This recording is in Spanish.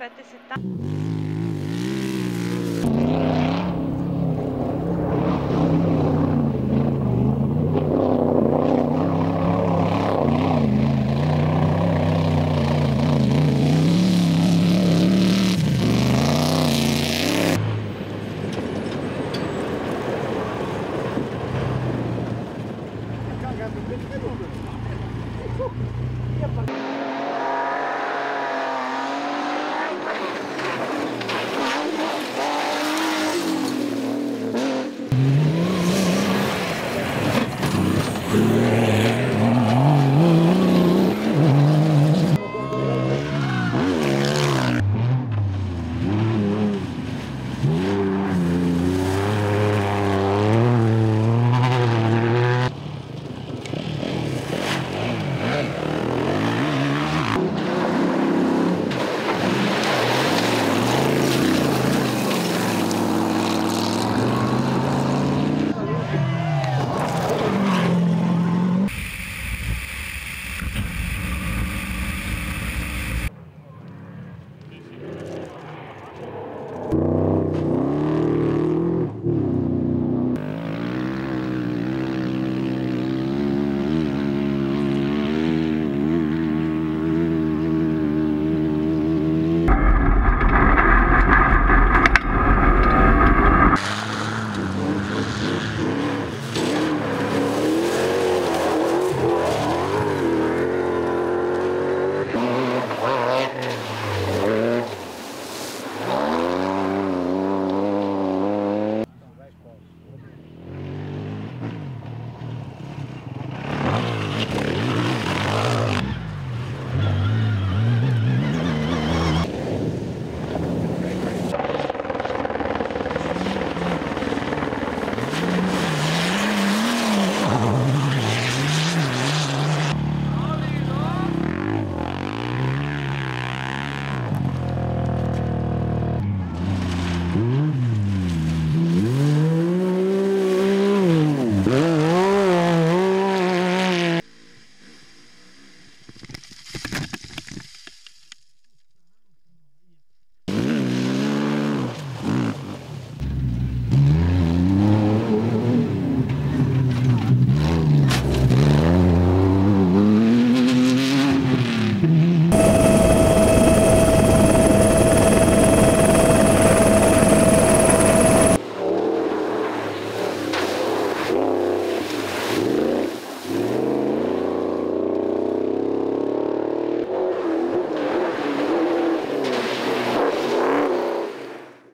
Perfetto, 70. mm -hmm.